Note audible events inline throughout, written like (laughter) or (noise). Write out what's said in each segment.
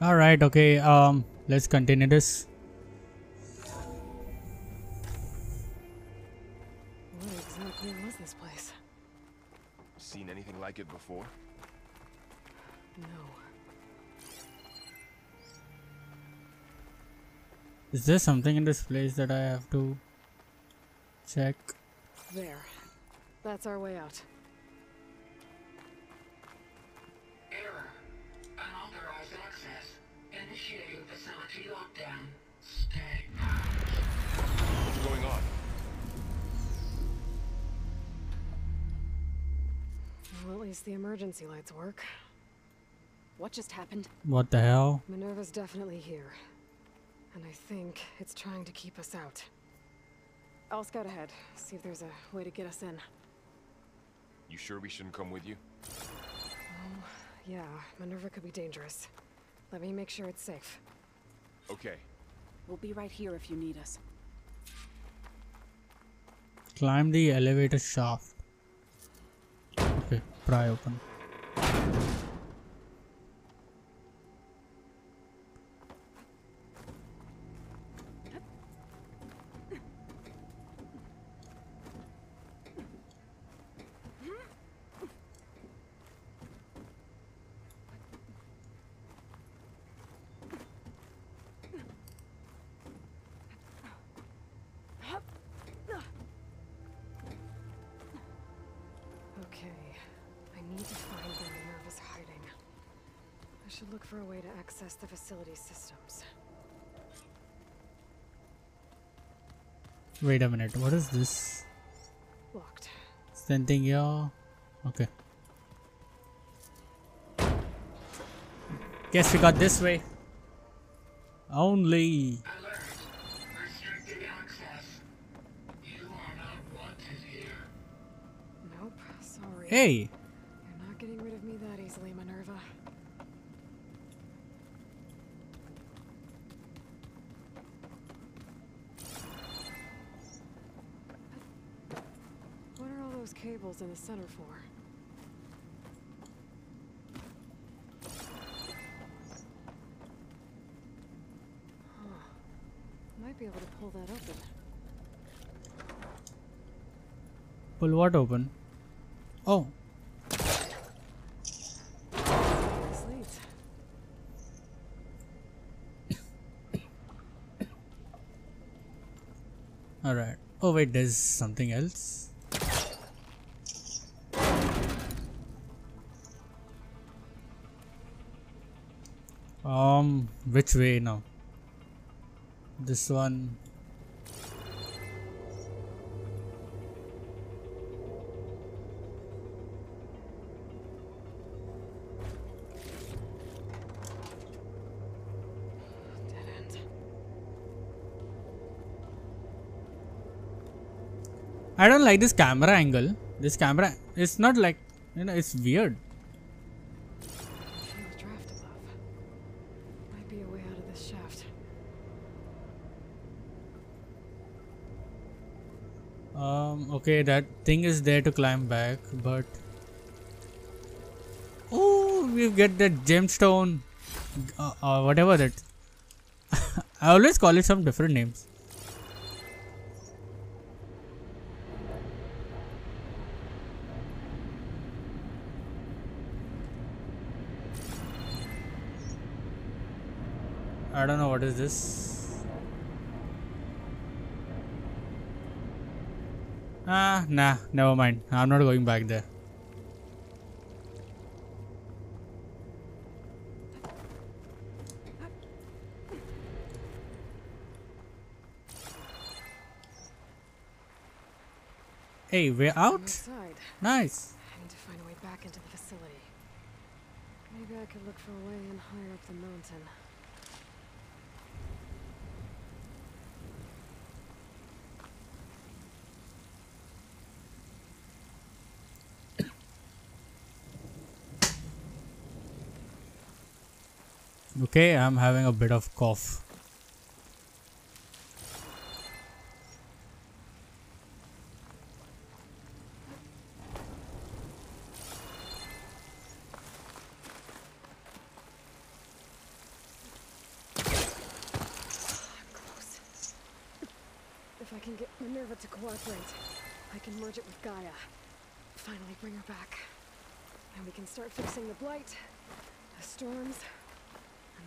All right. Okay. Um. Let's continue this. What exactly was this place? Seen anything like it before? No. Is there something in this place that I have to check? There. That's our way out. Well, at least the emergency lights work. What just happened? What the hell? Minerva's definitely here. And I think it's trying to keep us out. I'll scout ahead, see if there's a way to get us in. You sure we shouldn't come with you? Oh, Yeah, Minerva could be dangerous. Let me make sure it's safe. Okay. We'll be right here if you need us. Climb the elevator shaft. Okay. Pry open. Okay, I need to find where Minerva's hiding. I should look for a way to access the facility systems. Wait a minute. What is this? Locked. Something here. Okay. Guess we got this way. Only. Hey. You're not getting rid of me that easily, Minerva. What are all those cables in the center for? Might be able to pull that open. Pull what open? Oh. (coughs) Alright. Oh wait, there's something else. Um, which way now? This one. I don't like this camera angle. This camera, it's not like, you know, it's weird. Feel a draft above. Might be a way out of this shaft. Um, okay, that thing is there to climb back, but. Oh, we get that gemstone. Uh, uh, whatever that. (laughs) I always call it some different names. What is this. Ah, nah, never mind. I'm not going back there. Hey, we're out? Nice. I need to find a way back into the facility. Maybe I could look for a way in higher up the mountain. Okay, I'm having a bit of cough. If I can get Minerva to cooperate. I can merge it with Gaia. Finally bring her back. And we can start fixing the blight, the storms,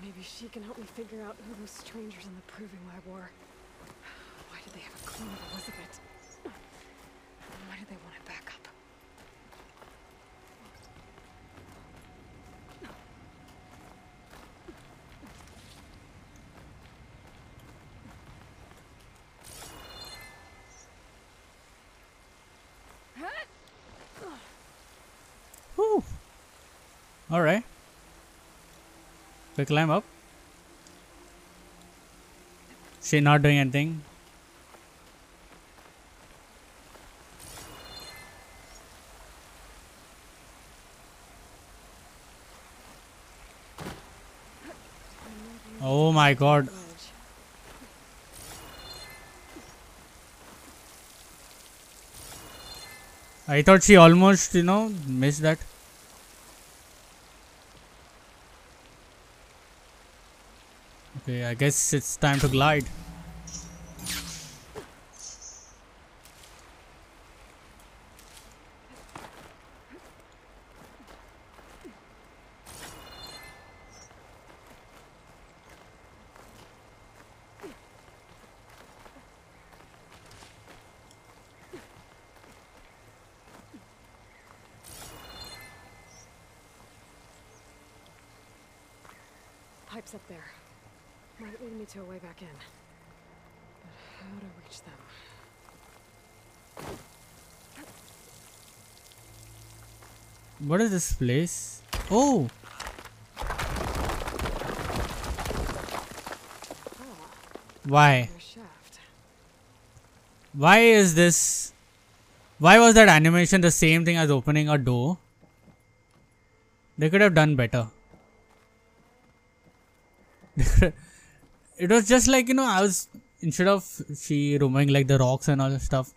maybe she can help me figure out who those strangers in the Proving Lab were. Why did they have a clone of Elizabeth? Why did they want it back up? Whew. Alright. We climb up. She not doing anything. Oh my god. I thought she almost, you know, missed that. Okay, I guess it's time to glide. Pipes up there. Might lead me to a way back in. But how to reach them? What is this place? Oh, why? Why is this? Why was that animation the same thing as opening a door? They could have done better. (laughs) It was just like you know I was instead of she roaming like the rocks and all that stuff,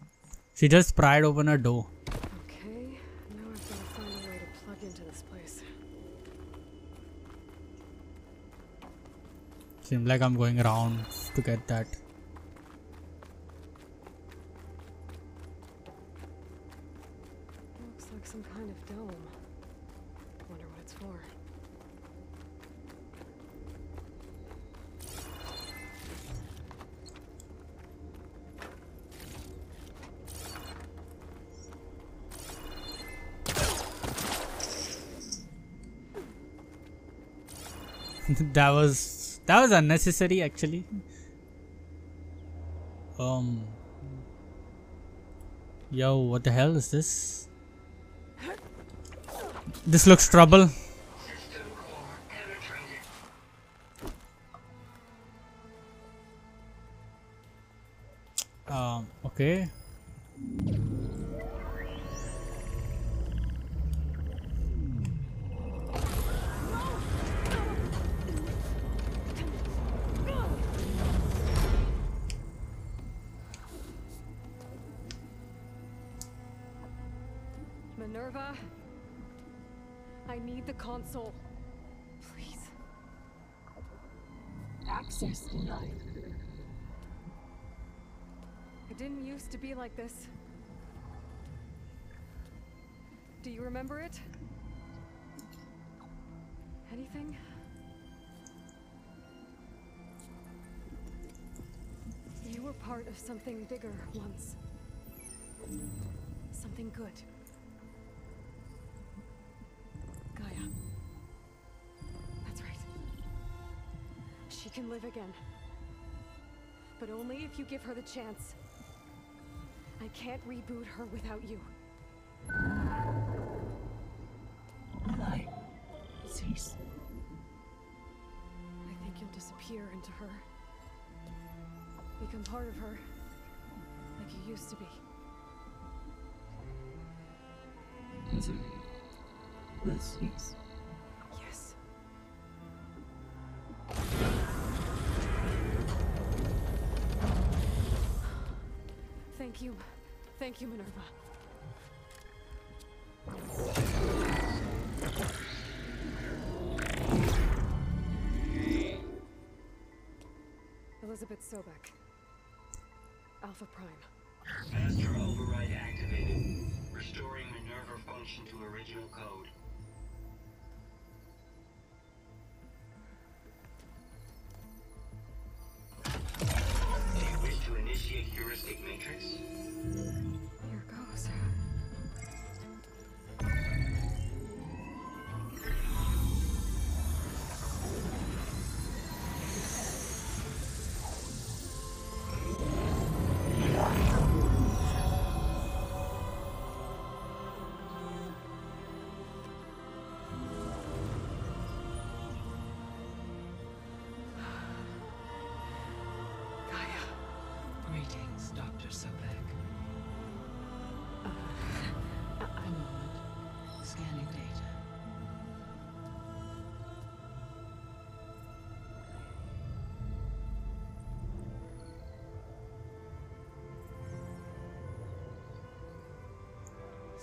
she just pried open a door. Okay, now I've got to find a way to plug into this place. Seems like I'm going around to get that. Looks like some kind of dome. Wonder what it's for. (laughs) that was that was unnecessary actually. Um. Yo, what the hell is this? This looks trouble. Um. Okay. Like this. Do you remember it? Anything? You were part of something bigger once. Something good. Gaia. That's right. She can live again. But only if you give her the chance. I can't reboot her without you. Light. Cease. I think you'll disappear into her. Become part of her. Like you used to be. Will cease. Yes. Thank you. Thank you, Minerva. Elizabeth Sobeck. Alpha Prime. Master override activated. Restoring Minerva function to original code.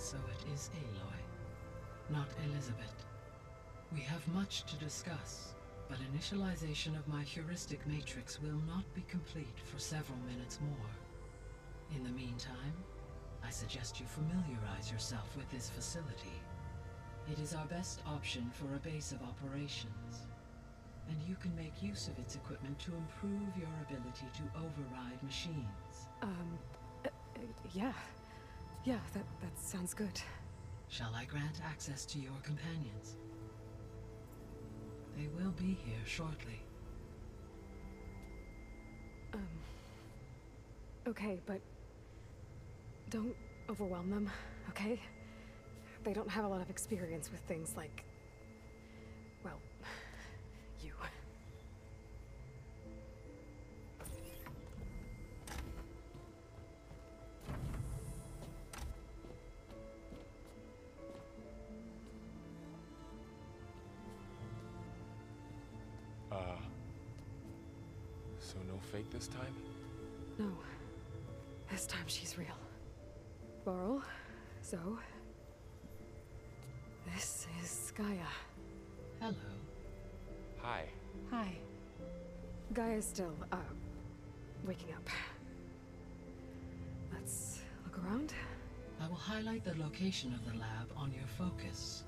So it is Aloy, not Elizabeth. We have much to discuss, but initialization of my heuristic matrix will not be complete for several minutes more. In the meantime, I suggest you familiarize yourself with this facility. It is our best option for a base of operations, and you can make use of its equipment to improve your ability to override machines. Um, uh, uh, yeah. Yeah, that, that sounds good. Shall I grant access to your companions? They will be here shortly. Um, okay, but don't overwhelm them, okay? They don't have a lot of experience with things like, this time? No. This time she's real. Varl, Zo. This is Gaia. Hello. Hi. Hi. Gaia's still, uh, waking up. Let's look around. I will highlight the location of the lab on your focus.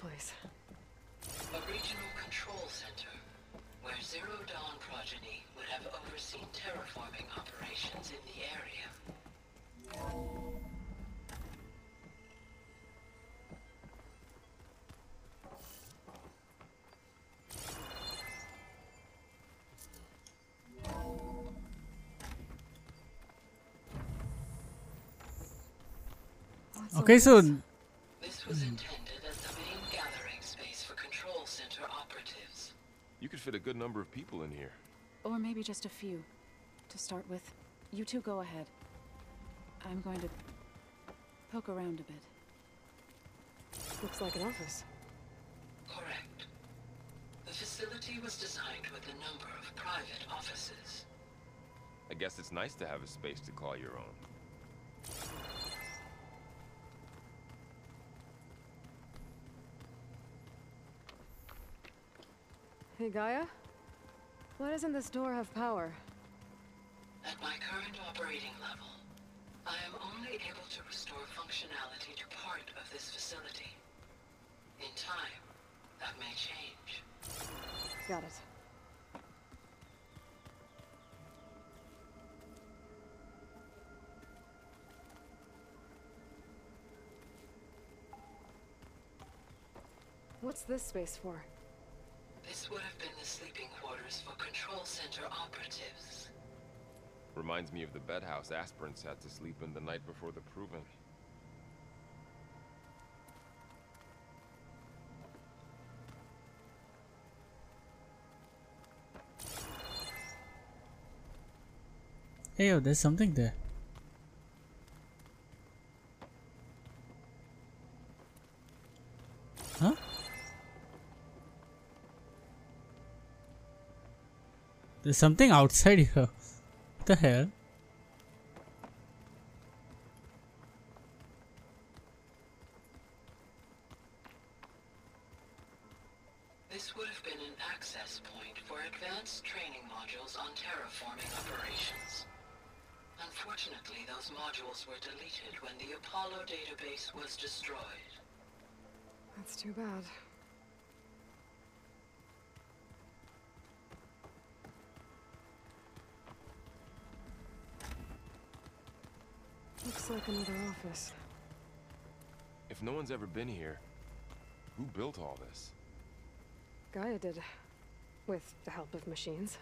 Place? A regional control center, where Zero Dawn progeny would have overseen terraforming operations in the area. Okay, so fit a good number of people in here. Or maybe just a few. To start with, you two go ahead. I'm going to poke around a bit. Looks like an office. Correct. The facility was designed with a number of private offices. I guess it's nice to have a space to call your own. Hey, Gaia? Why doesn't this door have power? At my current operating level, I am only able to restore functionality to part of this facility. In time, that may change. Got it. What's this space for? This would have been the sleeping quarters for control center operatives. Reminds me of the bedhouse aspirants had to sleep in the night before the proving. hey, yo, there's something there. There's something outside here. The hell? One's ever been here, who built all this? Gaia did. With the help of machines.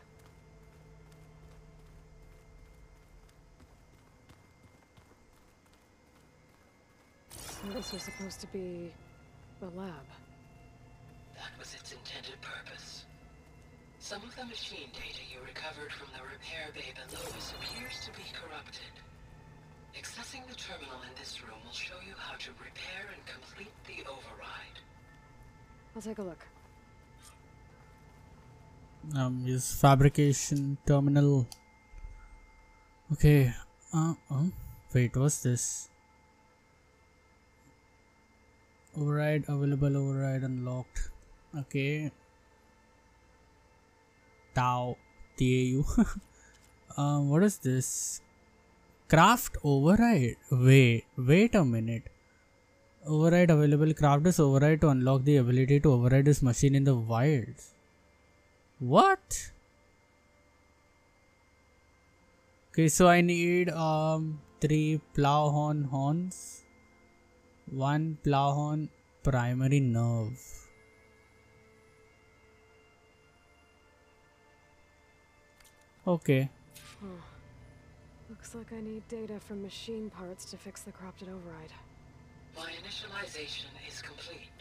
So this was supposed to be a lab. That was its intended purpose. Some of the machine data you recovered from the repair bay below us appears to be corrupted. Accessing the terminal in this room will show you how to repair and complete the override. I'll take a look. Um, is fabrication terminal. Okay. Uh, um, wait, what's this? Override available, override unlocked. Okay. Tau, TAU. (laughs) um, what is this? Craft override. Wait, wait a minute. Override available. Craft this override to unlock the ability to override this machine in the wild. What? Okay, so I need um three Plowhorn horns, one Plowhorn primary nerve. Okay. Looks like I need data from machine parts to fix the corrupted override. My initialization is complete.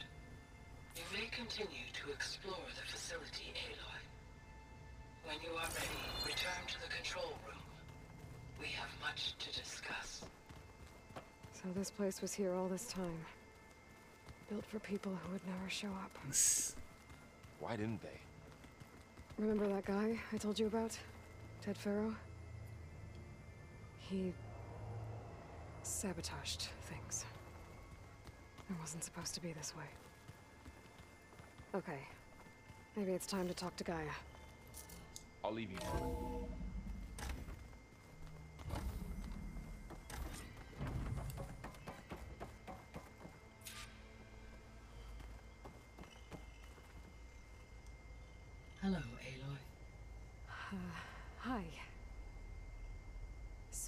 You may continue to explore the facility, Aloy. When you are ready, return to the control room. We have much to discuss. So this place was here all this time. Built for people who would never show up. Why didn't they? Remember that guy I told you about? Ted Faro? He sabotaged things. It wasn't supposed to be this way. Okay. Maybe it's time to talk to Gaia. I'll leave you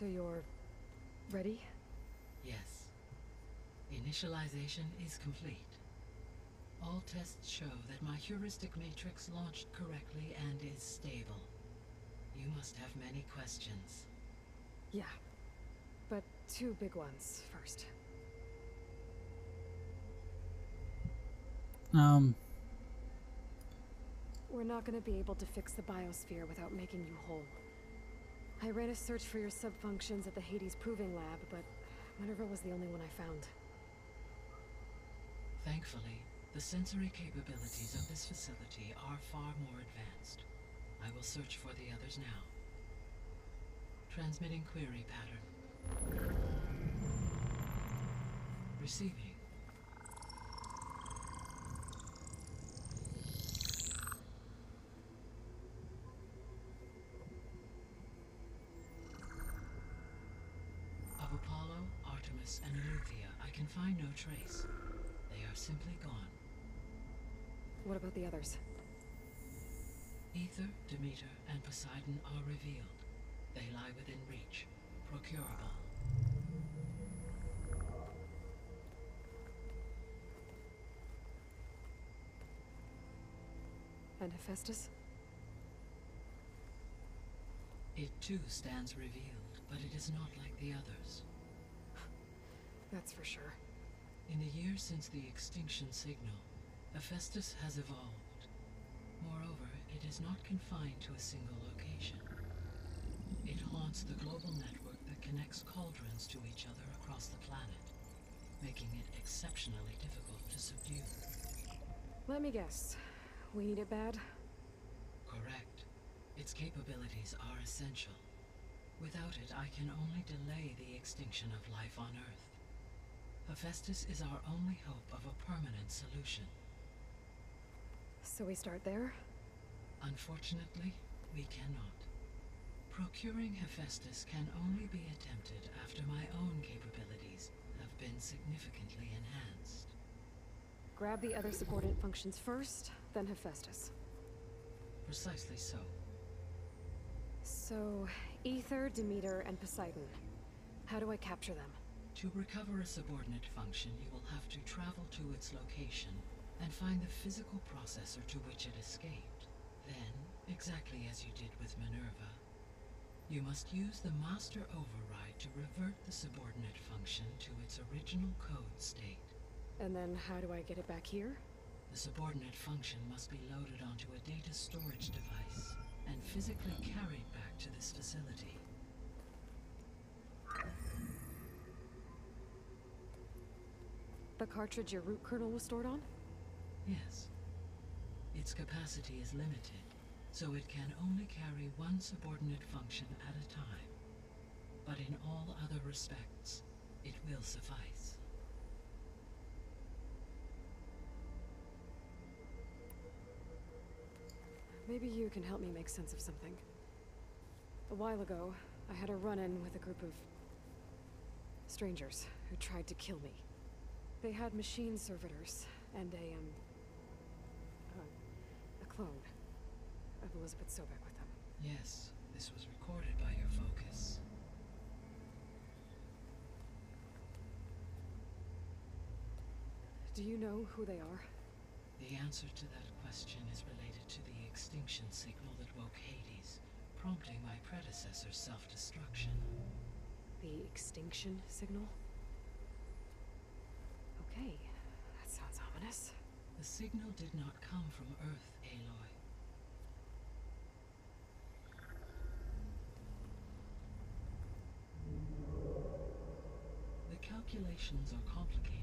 So you're ready? Yes. Initialization is complete. All tests show that my heuristic matrix launched correctly and is stable. You must have many questions. Yeah. But two big ones first. Um. We're not gonna be able to fix the biosphere without making you whole. I ran a search for your subfunctions at the Hades Proving Lab, but Minerva was the only one I found. Thankfully, the sensory capabilities of this facility are far more advanced. I will search for the others now. Transmitting query pattern. Receiving. Of Apollo, And Eleuthia, I can find no trace. They are simply gone. What about the others? Aether, Demeter, and Poseidon are revealed. They lie within reach, procurable. And Hephaestus? It too stands revealed, but it is not like the others. That's for sure. In the years since the extinction signal, Hephaestus has evolved. Moreover, it is not confined to a single location. It haunts the global network that connects cauldrons to each other across the planet, making it exceptionally difficult to subdue. Let me guess. We need it bad? Correct. Its capabilities are essential. Without it, I can only delay the extinction of life on Earth. Hephaestus is our only hope of a permanent solution. So we start there? Unfortunately, we cannot. Procuring Hephaestus can only be attempted after my own capabilities have been significantly enhanced. Grab the other subordinate functions first, then Hephaestus. Precisely so. So, Aether, Demeter, and Poseidon. How do I capture them? To recover a subordinate function, you will have to travel to its location and find the physical processor to which it escaped. Then, exactly as you did with Minerva, you must use the master override to revert the subordinate function to its original code state. And then how do I get it back here? The subordinate function must be loaded onto a data storage device and physically carried back to this facility. The cartridge your root kernel was stored on? Yes. Its capacity is limited, so it can only carry one subordinate function at a time. But in all other respects, it will suffice. Maybe you can help me make sense of something. A while ago, I had a run-in with a group of... strangers who tried to kill me. They had machine servitors and a, um... uh, a clone of Elizabeth Sobeck with them. Yes, this was recorded by your focus. Do you know who they are? The answer to that question is related to the extinction signal that woke Hades, prompting my predecessor's self-destruction. The extinction signal? Okay, that sounds ominous. The signal did not come from Earth, Aloy. The calculations are complicated,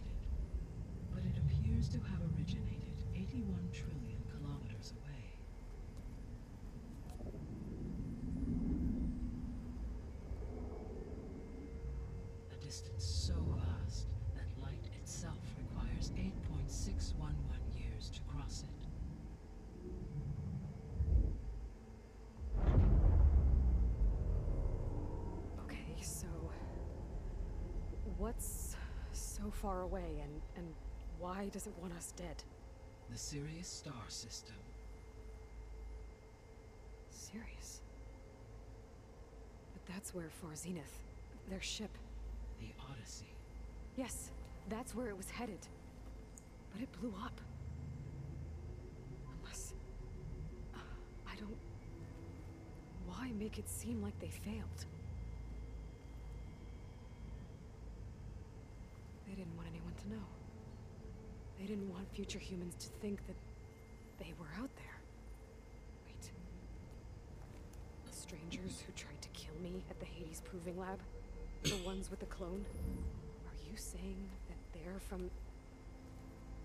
but it appears to have originated 81 trillion kilometers away. A distance so vast that light itself requires 8.611 years to cross it. Okay, so... What's so far away and, and why does it want us dead? The Sirius star system. Sirius? But that's where Far Zenith, their ship, The Odyssey. yes, that's where it was headed. But it blew up. Unless... uh, I don't... Why make it seem like they failed? They didn't want anyone to know. They didn't want future humans to think that they were out there. Wait. The strangers who tried to kill me at the Hades Proving Lab? The ones with the clone? Are you saying that they're from...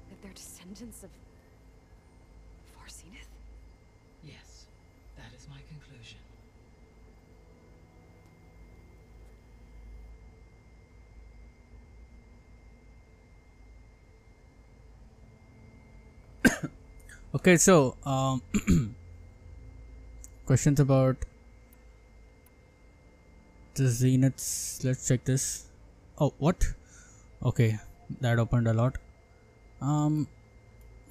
that they're descendants of... Far Zenith? Yes, that is my conclusion. Okay, so um, (clears throat) questions about the zeniths. Let's check this. Oh, what? Okay, that opened a lot. Um,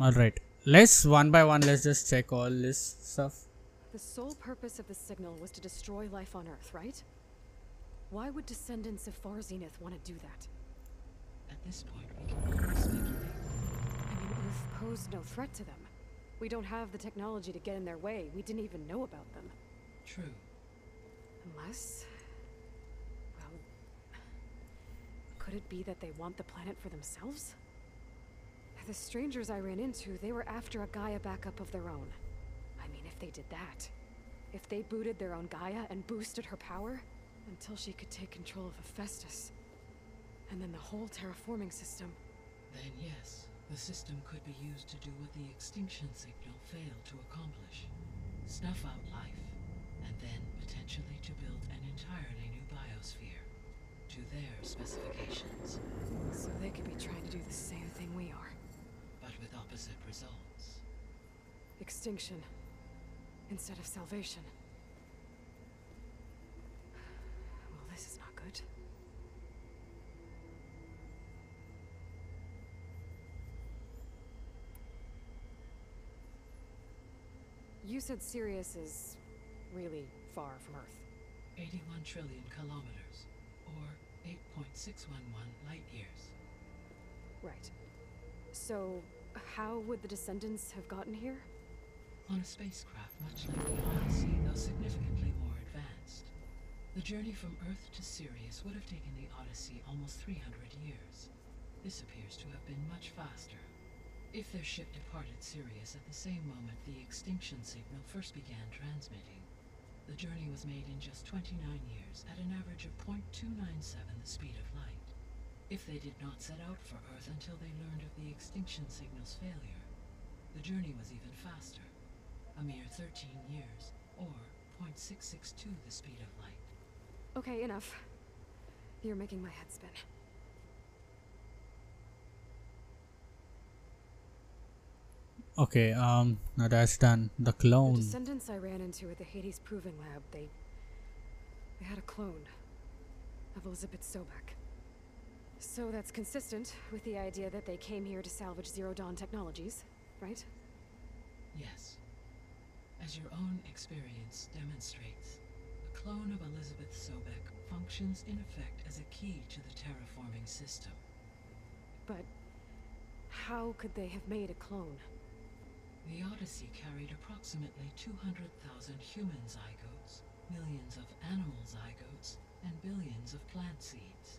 all right. Let's one by one. Let's just check all this stuff. The sole purpose of the signal was to destroy life on Earth, right? Why would descendants of Far Zenith want to do that? At this point, we can only speculate. I mean, Earth posed no threat to them. We don't have the technology to get in their way. We didn't even know about them. True. Unless... Well... Could it be that they want the planet for themselves? The strangers I ran into, they were after a Gaia backup of their own. I mean, if they did that... If they booted their own Gaia and boosted her power... Until she could take control of Hephaestus. And then the whole terraforming system. Then yes, the system could be used to do what the extinction signal failed to accomplish. Snuff out life, and then potentially to build an entirely new biosphere to their specifications, So they could be trying to do the same thing we are. but with opposite results. Extinction. Instead of salvation. Well, this is not good. You said Sirius is really far from Earth. 81 trillion kilometers, or 8.611 light years. Right. So, how would the descendants have gotten here? On a spacecraft much like the Odyssey, though significantly more advanced. The journey from Earth to Sirius would have taken the Odyssey almost 300 years. This appears to have been much faster. If their ship departed Sirius at the same moment the extinction signal first began transmitting, the journey was made in just 29 years at an average of 0.297 the speed of light. If they did not set out for Earth until they learned of the extinction signal's failure, the journey was even faster, a mere 13 years, or 0.662 the speed of light. Okay, enough. You're making my head spin. Okay, um, now that's done. The clone. The clone. descendants I ran into at the Hades Proving Lab, they. they had a clone of Elizabeth Sobeck. So that's consistent with the idea that they came here to salvage Zero Dawn technologies, right? Yes. As your own experience demonstrates, the clone of Elizabeth Sobeck functions in effect as a key to the terraforming system. But how could they have made a clone? The Odyssey carried approximately 200,000 human zygotes, millions of animal zygotes, and billions of plant seeds.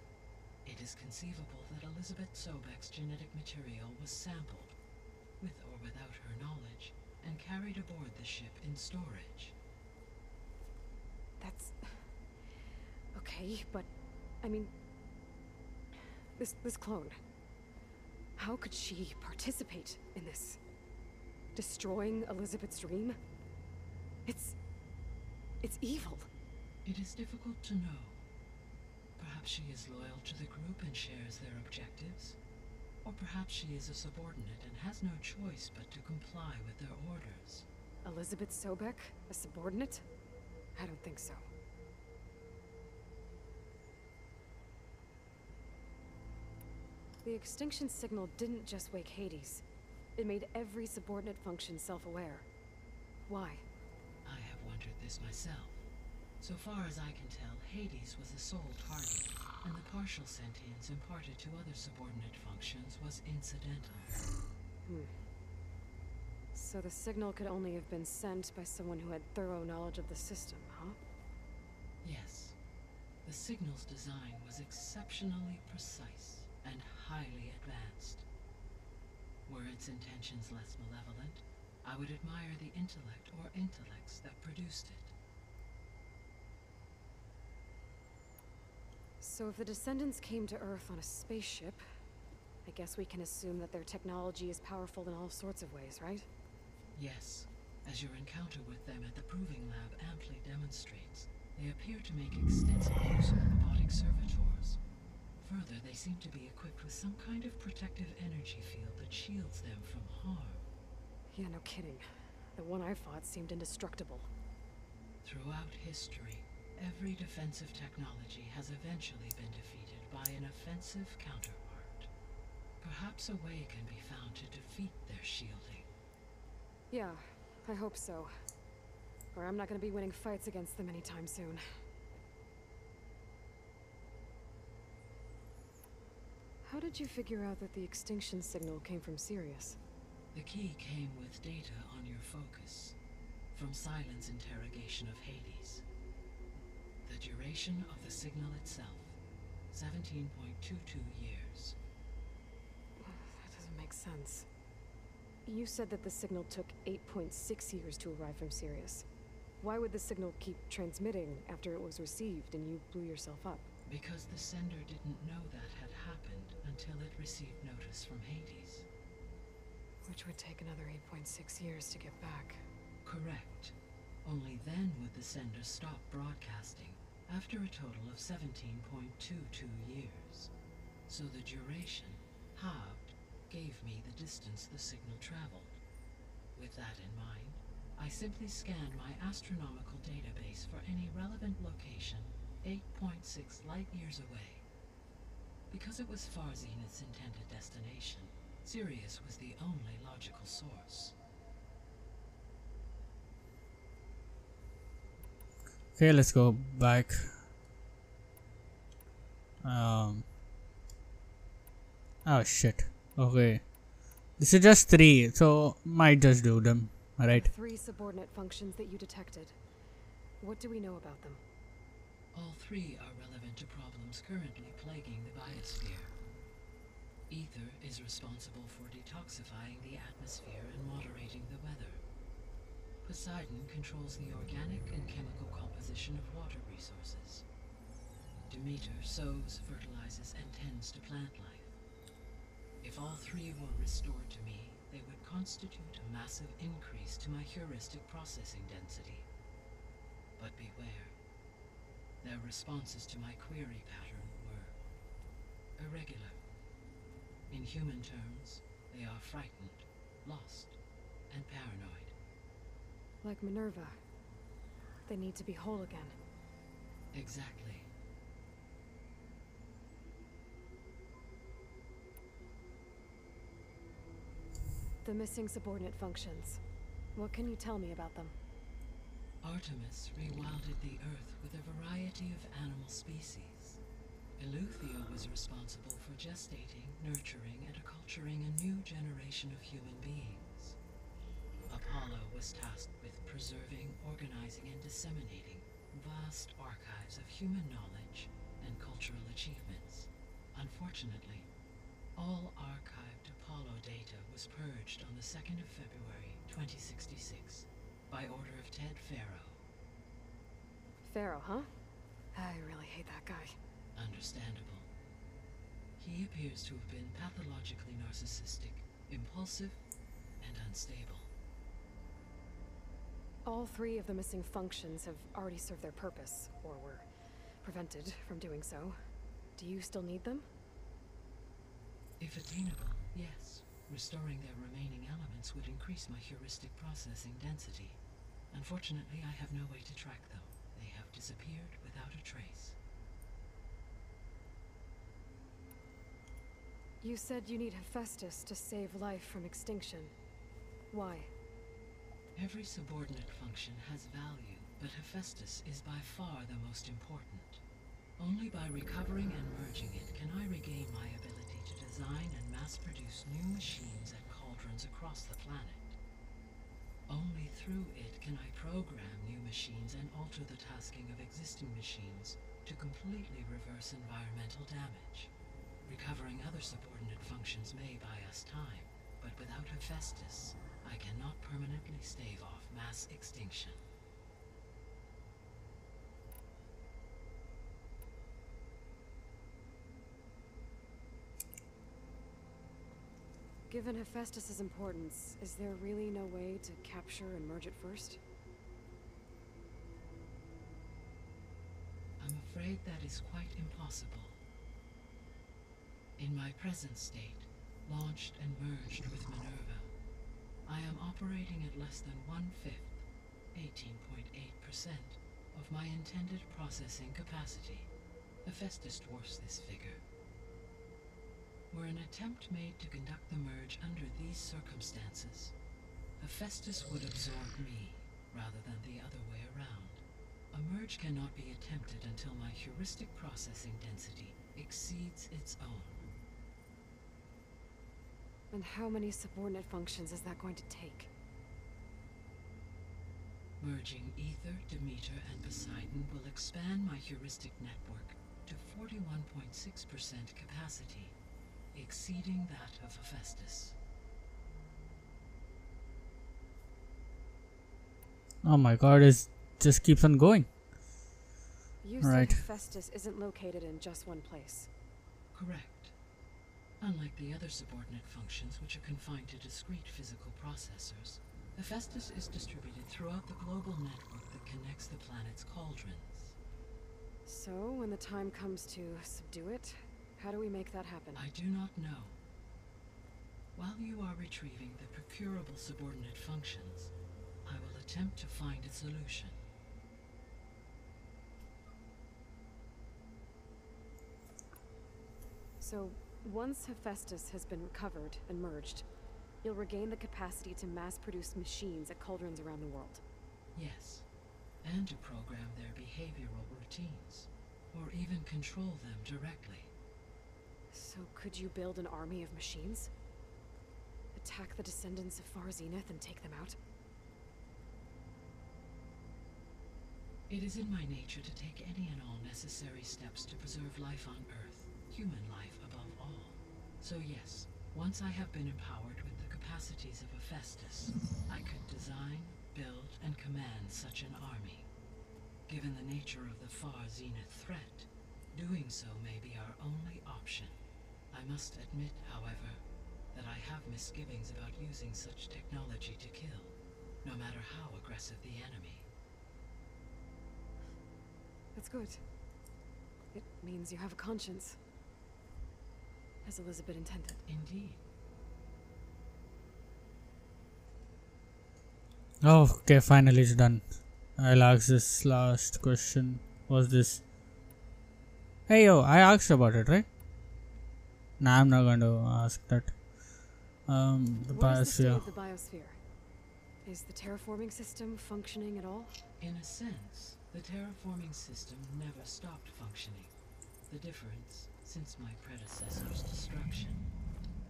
It is conceivable that Elizabeth Sobeck's genetic material was sampled, with or without her knowledge, and carried aboard the ship in storage. That's. Okay, but. I mean. This, this clone. How could she participate in this? Destroying Elizabeth's dream? It's. It's evil. It is difficult to know. Perhaps she is loyal to the group and shares their objectives. Or perhaps she is a subordinate and has no choice but to comply with their orders. Elizabeth Sobeck? A subordinate? I don't think so. The extinction signal didn't just wake Hades. It made every subordinate function self-aware. Why? I have wondered this myself. So far as I can tell, Hades was the sole target, and the partial sentience imparted to other subordinate functions was incidental. Hmm. So the signal could only have been sent by someone who had thorough knowledge of the system, huh? Yes, the signal's design was exceptionally precise and highly advanced. Were its intentions less malevolent, I would admire the intellect or intellects that produced it. So if the descendants came to Earth on a spaceship, I guess we can assume that their technology is powerful in all sorts of ways, right? Yes, as your encounter with them at the Proving Lab amply demonstrates, they appear to make extensive use of robotic servitors. Further, they seem to be equipped with some kind of protective energy field that shields them from harm. Yeah, no kidding. The one I fought seemed indestructible. Throughout history, every defensive technology has eventually been defeated by an offensive counterpart. Perhaps a way can be found to defeat their shielding. Yeah, I hope so. Or I'm not gonna be winning fights against them anytime soon. How did you figure out that the extinction signal came from Sirius? The key came with data on your focus, from Sylens' interrogation of Hades. The duration of the signal itself, 17.22 years. That doesn't make sense. You said that the signal took 8.6 years to arrive from Sirius. Why would the signal keep transmitting after it was received and you blew yourself up? Because the sender didn't know that until it received notice from Hades. Which would take another 8.6 years to get back. Correct. Only then would the sender stop broadcasting after a total of 17.22 years. So the duration, halved, gave me the distance the signal traveled. With that in mind, I simply scanned my astronomical database for any relevant location 8.6 light years away. Because it was far Zenith's intended destination, Sirius was the only logical source. Okay, let's go back. Um. Oh shit. Okay. This is just three, so might just do them. Alright. Three subordinate functions that you detected. What do we know about them? All three are relevant to problems currently plaguing the biosphere. Aether is responsible for detoxifying the atmosphere and moderating the weather. Poseidon controls the organic and chemical composition of water resources. Demeter sows, fertilizes, and tends to plant life. If all three were restored to me, they would constitute a massive increase to my heuristic processing density. But beware. Their responses to my query pattern were irregular. In human terms, they are frightened, lost, and paranoid. Like Minerva. They need to be whole again. Exactly. The missing subordinate functions. What can you tell me about them? Artemis rewilded the Earth with a variety of animal species. Eleuthia was responsible for gestating, nurturing, and acculturating a new generation of human beings. Apollo was tasked with preserving, organizing, and disseminating vast archives of human knowledge and cultural achievements. Unfortunately, all archived Apollo data was purged on the 2nd of February, 2066, by order of Ted Faro. Pharaoh, huh? I really hate that guy. Understandable. He appears to have been pathologically narcissistic, impulsive, and unstable. All three of the missing functions have already served their purpose, or were prevented from doing so. Do you still need them? If attainable, yes. Restoring their remaining elements would increase my heuristic processing density. Unfortunately, I have no way to track them. They have disappeared without a trace. You said you need Hephaestus to save life from extinction. Why? Every subordinate function has value, but Hephaestus is by far the most important. Only by recovering and merging it can I regain my ability to design and mass-produce new machines at cauldrons across the planet. Only through it can I program new machines and alter the tasking of existing machines to completely reverse environmental damage. Recovering other subordinate functions may buy us time, but without Hephaestus, I cannot permanently stave off mass extinction. Given Hephaestus's importance, is there really no way to capture and merge it first? I'm afraid that is quite impossible. In my present state, launched and merged with Minerva, I am operating at less than one-fifth, 18.8%, of my intended processing capacity. Hephaestus dwarfs this figure. Were an attempt made to conduct the merge under these circumstances, Hephaestus would absorb me, rather than the other way around. A merge cannot be attempted until my heuristic processing density exceeds its own. And how many subordinate functions is that going to take? Merging Aether, Demeter, and Poseidon will expand my heuristic network to 41.6% capacity, exceeding that of Hephaestus. Oh my god, it just keeps on going. You Right. said Hephaestus isn't located in just one place. Correct. Unlike the other subordinate functions which are confined to discrete physical processors, Hephaestus is distributed throughout the global network that connects the planet's cauldrons. So, when the time comes to subdue it, how do we make that happen? I do not know. While you are retrieving the procurable subordinate functions, I will attempt to find a solution. So, once Hephaestus has been recovered and merged, you'll regain the capacity to mass produce machines at cauldrons around the world. Yes, and to program their behavioral routines, or even control them directly. So, could you build an army of machines? Attack the descendants of Far Zenith and take them out? It is in my nature to take any and all necessary steps to preserve life on Earth, human life above all. So yes, once I have been empowered with the capacities of Hephaestus, I could design, build, and command such an army. Given the nature of the Far Zenith threat, doing so may be our only option. I must admit, however, that I have misgivings about using such technology to kill, no matter how aggressive the enemy. That's good. It means you have a conscience. As Elizabeth intended. Indeed. Oh, okay, finally it's done. I'll ask this last question. Was this? Hey yo, I asked about it, right? Nah, I'm not going to ask that. Um, the What is the state biosphere. the biosphere? Is the terraforming system functioning at all? In a sense, the terraforming system never stopped functioning. The difference, since my predecessor's destruction,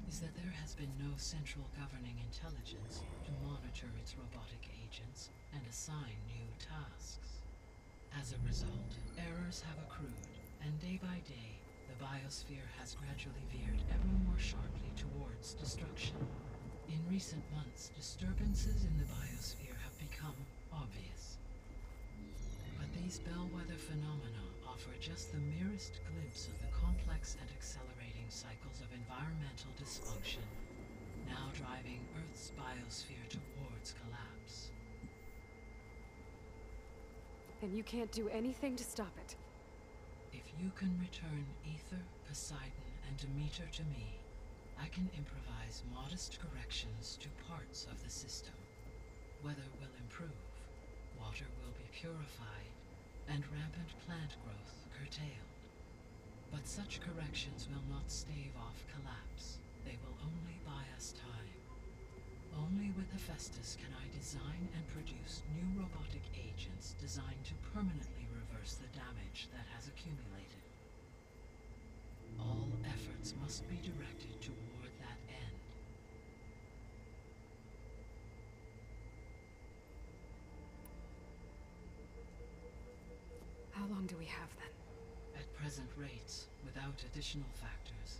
is that there has been no central governing intelligence to monitor its robotic agents and assign new tasks. As a result, errors have accrued, and day by day, the biosphere has gradually veered ever more sharply towards destruction. In recent months, disturbances in the biosphere have become obvious. But these bellwether phenomena offer just the merest glimpse of the complex and accelerating cycles of environmental dysfunction, now driving Earth's biosphere towards collapse. And you can't do anything to stop it. You can return Aether, Poseidon, and Demeter to me, I can improvise modest corrections to parts of the system. Weather will improve, water will be purified, and rampant plant growth curtailed. But such corrections will not stave off collapse. They will only buy us time. Only with Hephaestus can I design and produce new robotic agents designed to permanently reverse the damage that has accumulated. All efforts must be directed toward that end. How long do we have then? At present rates, without additional factors,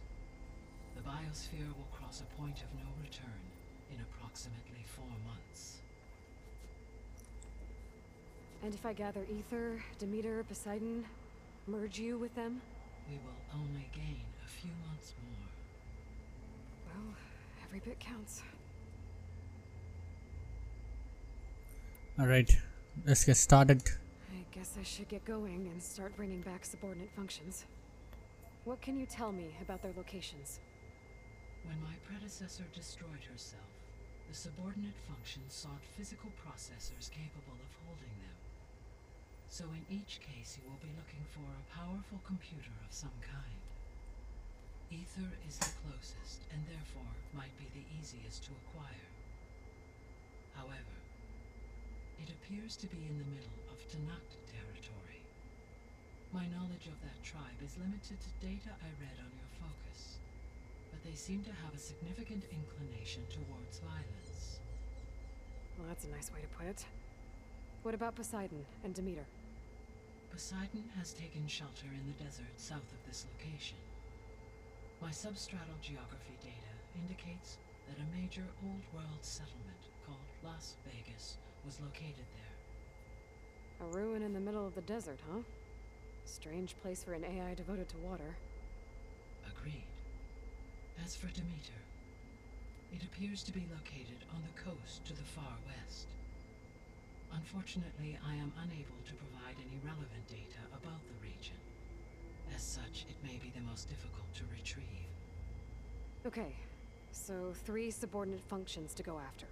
the biosphere will cross a point of no return in approximately four months. And if I gather Aether, Demeter, Poseidon, merge you with them? We will only gain a few months more. Well, every bit counts. Alright, let's get started. I guess I should get going and start bringing back subordinate functions. What can you tell me about their locations? When my predecessor destroyed herself, the subordinate functions sought physical processors capable of holding them. So in each case you will be looking for a powerful computer of some kind. Aether is the closest, and therefore might be the easiest to acquire. However, it appears to be in the middle of Tenakth territory. My knowledge of that tribe is limited to data I read on your focus, but they seem to have a significant inclination towards violence. Well, that's a nice way to put it. What about Poseidon and Demeter? Poseidon has taken shelter in the desert south of this location. My substratal geography data indicates that a major old world settlement called Las Vegas was located there. A ruin in the middle of the desert, huh? Strange place for an AI devoted to water. Agreed. As for Demeter, It appears to be located on the coast to the far west. Unfortunately, I am unable to provide any relevant data about the region. As such, it may be the most difficult to retrieve. Okay, so three subordinate functions to go after.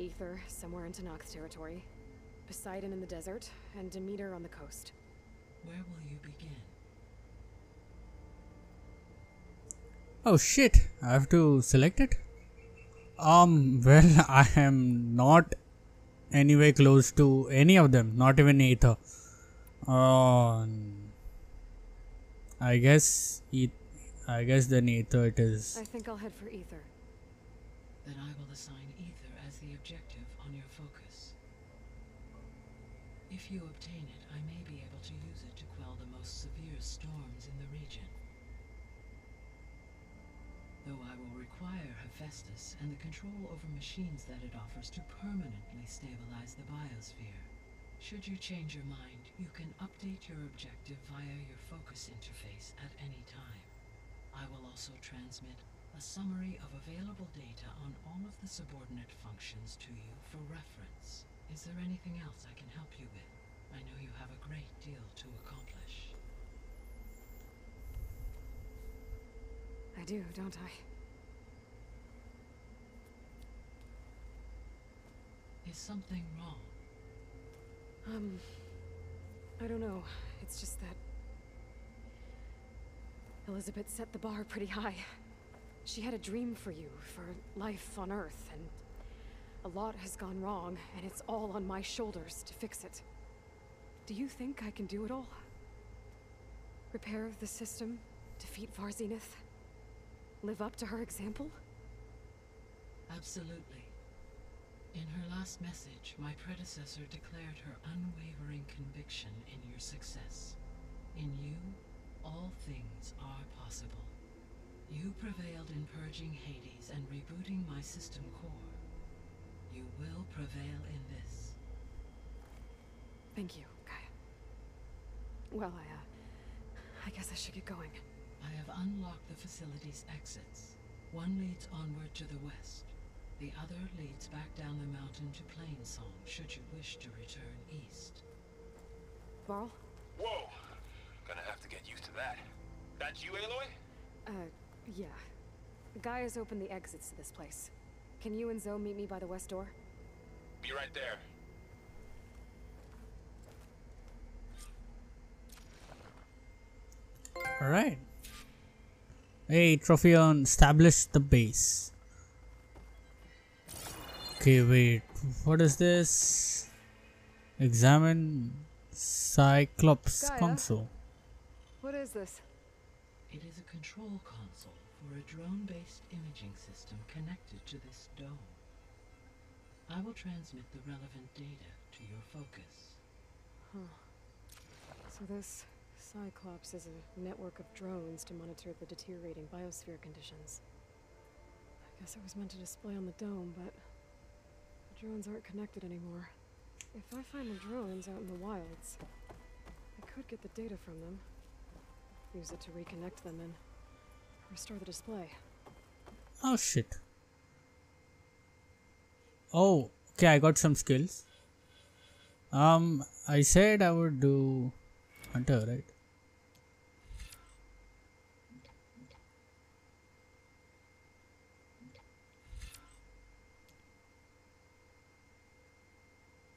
Aether, somewhere in Tenakth territory. Poseidon in the desert, and Demeter on the coast. Where will you begin? Oh shit, I have to select it? Um, (laughs) well, I am not anywhere close to any of them, not even Aether. Uh, I guess it, I guess then Aether it is. I think I'll head for Aether. Then I will assign Aether as the objective on your focus. If you obtain it, I may be able to use it to quell the most severe storms in the region. Though I will require Hephaestus and the control over machines that it offers to permanently stabilize the biosphere. Should you change your mind, you can update your objective via your focus interface at any time. I will also transmit a summary of available data on all of the subordinate functions to you for reference. Is there anything else I can help you with? I know you have a great deal to accomplish. I do, don't I? Something wrong? Um, I don't know. It's just that Elizabeth set the bar pretty high. She had a dream for you, for life on Earth, and a lot has gone wrong, and it's all on my shoulders to fix it. Do you think I can do it all? Repair the system, defeat Far Zenith, live up to her example? Absolutely. In her last message, my predecessor declared her unwavering conviction in your success. In you, all things are possible. You prevailed in purging Hades and rebooting my system core. You will prevail in this. Thank you, Gaia. Well, I, uh, I guess I should get going. I have unlocked the facility's exits. One leads onward to the west. The other leads back down the mountain to Plainsong, should you wish to return east. Varl? Whoa! Gonna have to get used to that. That's you, Aloy? Uh, yeah. Gaia's opened the exits to this place. Can you and Zo meet me by the west door? Be right there. Alright. Hey, Trophion, establish the base. Okay, wait. What is this? Examine Cyclops Gaia? console. What is this? It is a control console for a drone-based imaging system connected to this dome. I will transmit the relevant data to your focus. Huh. So this Cyclops is a network of drones to monitor the deteriorating biosphere conditions. I guess it was meant to display on the dome, but the drones aren't connected anymore. If I find the drones out in the wilds, I could get the data from them, use it to reconnect them and restore the display. Oh shit. Oh, okay, I got some skills. Um, I said I would do hunter, right?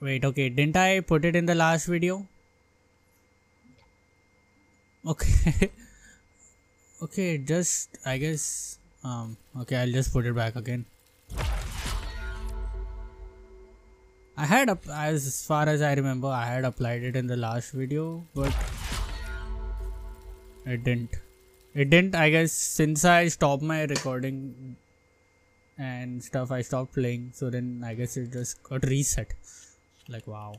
Wait, okay, didn't I put it in the last video? Okay. (laughs) okay, just, I guess, um, okay, I'll just put it back again. I had up as far as I remember I had applied it in the last video but it didn't it didn't I guess since I stopped my recording and stuff I stopped playing so then I guess it just got reset like wow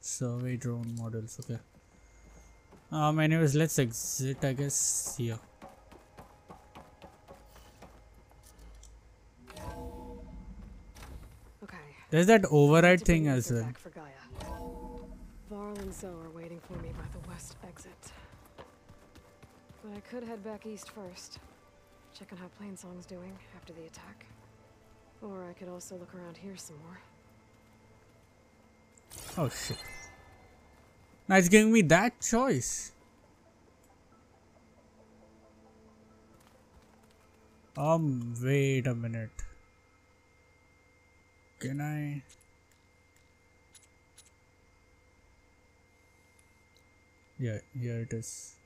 survey drone models okay um anyways let's exit i guess here Okay. there's that override thing as well back for Gaia. Varl and Zo are waiting for me by the west exit. But I could head back east first. Check on how Plainsong's doing after the attack. Or I could also look around here some more. Oh shit. Now it's giving me that choice. Um, wait a minute. Can I? Yeah, here it is.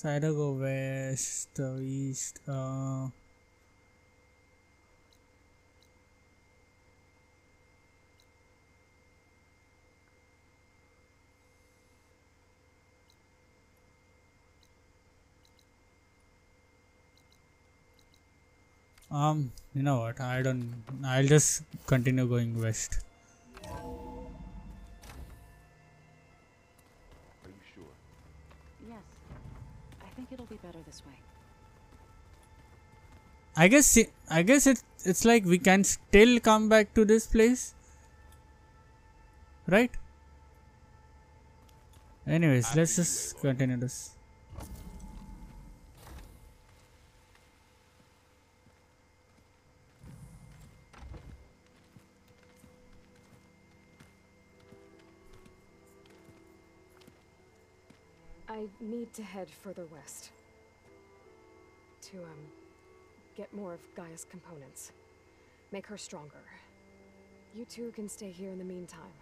So I either go west or east. Uh, um, you know what? I don't. I'll just continue going west. I guess. it- I guess it. It's like we can still come back to this place, right? Anyways, let's just continue this. I need to head further west. To, um, get more of Gaia's components. Make her stronger. You two can stay here in the meantime.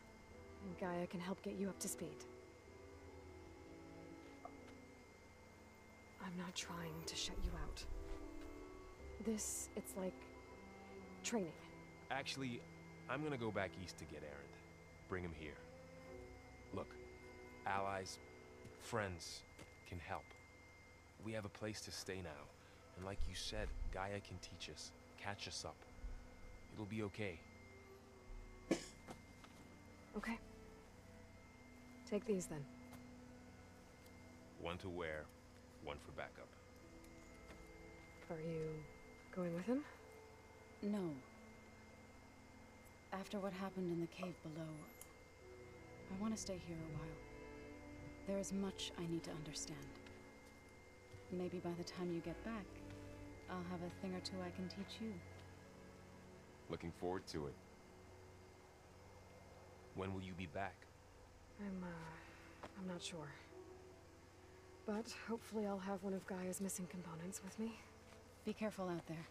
And Gaia can help get you up to speed. I'm not trying to shut you out. This, it's like training. Actually, I'm gonna go back east to get Erend. Bring him here. Look, allies, friends can help. We have a place to stay now. And like you said, Gaia can teach us, catch us up. It'll be okay. Okay. Take these then. One to wear, one for backup. Are you going with him? No. After what happened in the cave below, I want to stay here a while. There is much I need to understand. Maybe by the time you get back, I'll have a thing or two I can teach you. Looking forward to it. When will you be back? I'm, uh, I'm not sure. But hopefully I'll have one of Gaia's missing components with me. Be careful out there.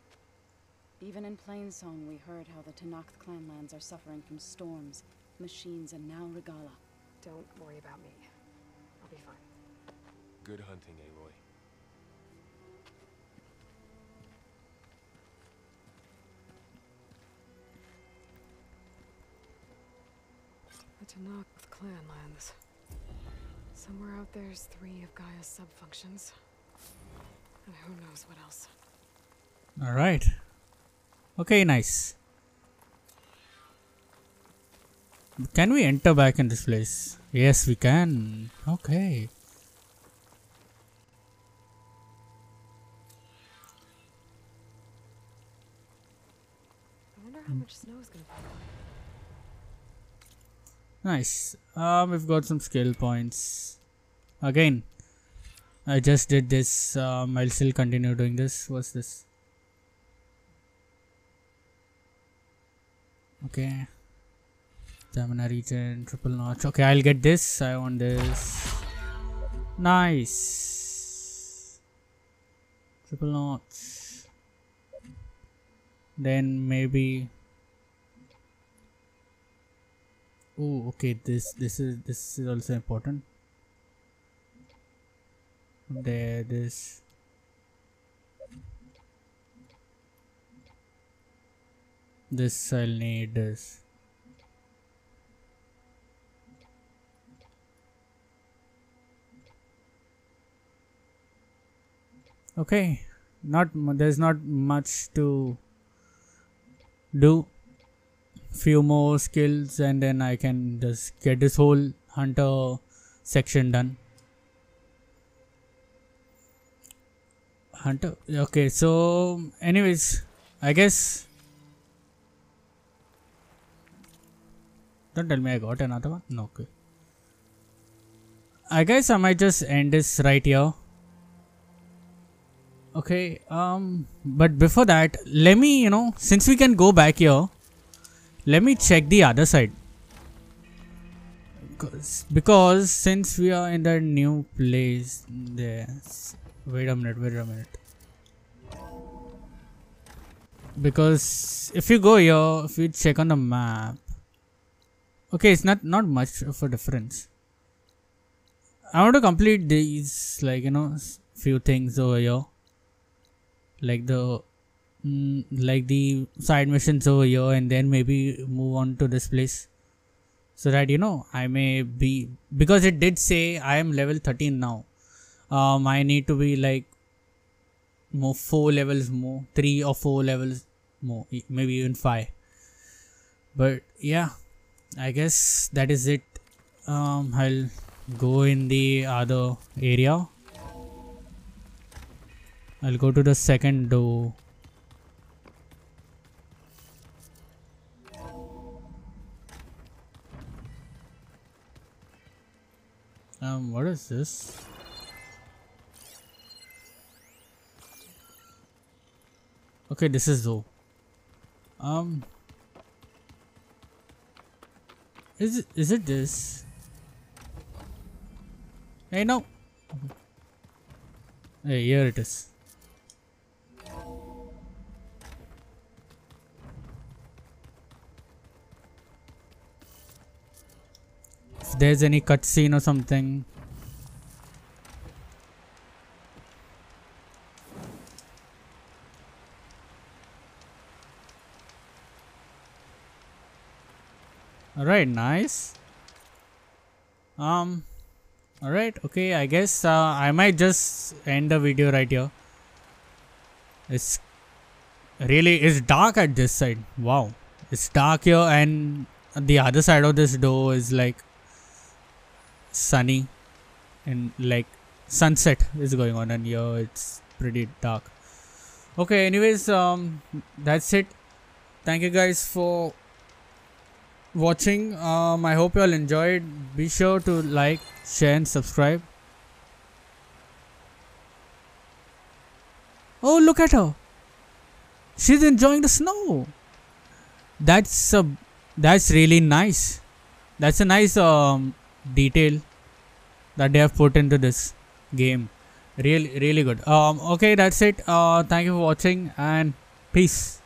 Even in Plainsong, we heard how the Tenakth clanlands are suffering from storms, machines, and now Regala. Don't worry about me. I'll be fine. Good hunting, Aloy. To knock the Tenakth clanlands. Somewhere out there's three of Gaia's subfunctions. And who knows what else. All right. Okay, nice. Can we enter back in this place? Yes, we can. Okay. I wonder how much snow is gonna fall. Nice. Um, we've got some skill points. Again, I just did this. Um, I'll still continue doing this. What's this? Okay. Stamina regen, triple notch. Okay, I'll get this. I want this. Nice. Triple notch. Then maybe Oh, okay. This this is this is also important. There, this. This I'll need this. Okay, not there's not much to do few more skills and then I can just get this whole hunter section done. Hunter okay so anyways I guess Don't tell me I got another one. No, okay. I guess I might just end this right here. Okay, um, but before that, let me, you know, since we can go back here, let me check the other side. Because, because since we are in that new place, there. Wait a minute, wait a minute. Because if you go here, if you check on the map, okay, it's not not much of a difference. I want to complete these, like you know, few things over here, like the, mm, like the side missions over here, and then maybe move on to this place, so that you know I may be because it did say I am level thirteen now. Um, I need to be like more four levels more, three or four levels more, maybe even five. But yeah, I guess that is it. Um, I'll go in the other area. I'll go to the second door. Um, what is this? Okay, this is though. Um, is it is it this? Hey, no. Hey, here it is. There's any cutscene or something. Alright, nice. Um, alright, okay, I guess uh, I might just end the video right here. It's really, it's dark at this side. Wow. It's dark here and the other side of this door is like sunny and like sunset is going on and here it's pretty dark. Okay, anyways, um, that's it. Thank you guys for watching. Um, I hope you all enjoyed. Be sure to like, share, and subscribe. Oh, look at her! She's enjoying the snow. That's a that's really nice. That's a nice um, detail that they have put into this game. Really, really good. Um, okay, that's it. Uh, thank you for watching and peace.